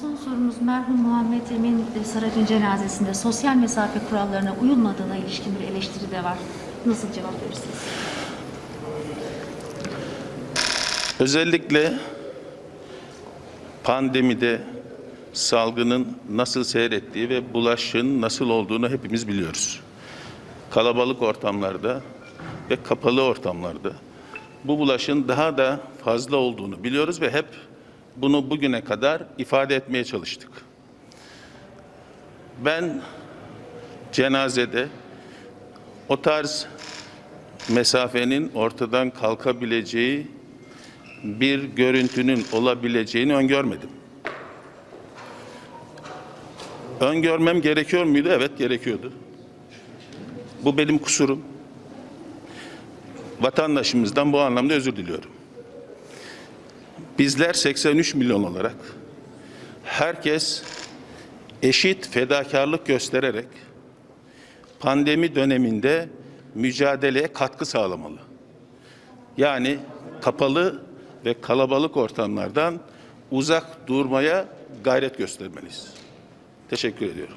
Son sorumuz merhum Muhammed Emin Sarac'ın cenazesinde sosyal mesafe kurallarına uyulmadığına ilişkin bir eleştiri de var. Nasıl cevap verirsiniz? Özellikle pandemide salgının nasıl seyrettiği ve bulaşın nasıl olduğunu hepimiz biliyoruz. Kalabalık ortamlarda ve kapalı ortamlarda bu bulaşın daha da fazla olduğunu biliyoruz ve hep bunu bugüne kadar ifade etmeye çalıştık. Ben cenazede o tarz mesafenin ortadan kalkabileceği bir görüntünün olabileceğini öngörmedim. Öngörmem gerekiyor muydu? Evet gerekiyordu. Bu benim kusurum. Vatandaşımızdan bu anlamda özür diliyorum. Bizler 83 milyon olarak herkes eşit fedakarlık göstererek pandemi döneminde mücadeleye katkı sağlamalı. Yani kapalı ve kalabalık ortamlardan uzak durmaya gayret göstermeliyiz. Teşekkür ediyorum.